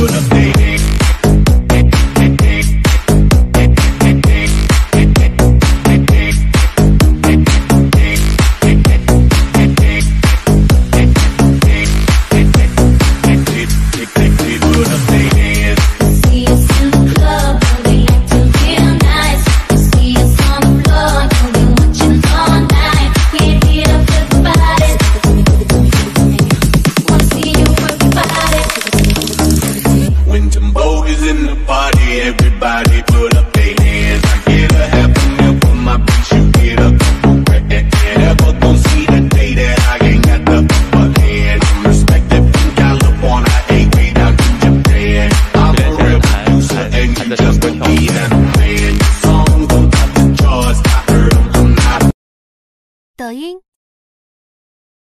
Luna. party, everybody put up their hands. I get a half a meal for my bitch, you get a couple grand. never gon' see the day that I ain't got the upper hand? I'm respected, think I look one, I ain't way down to Japan. I'm a real producer and you just a beat. 抖音。